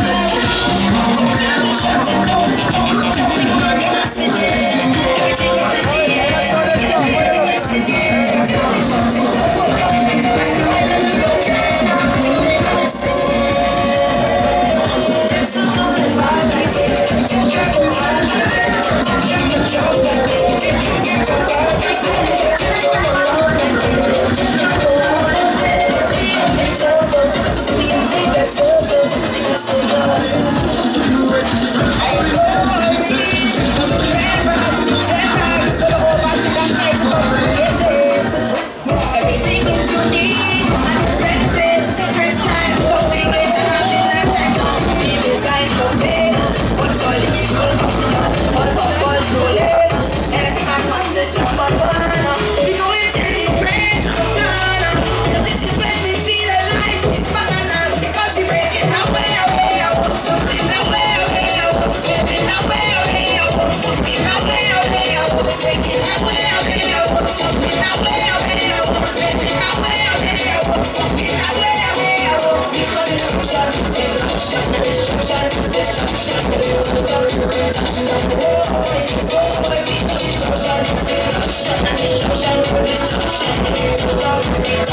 never Thank you.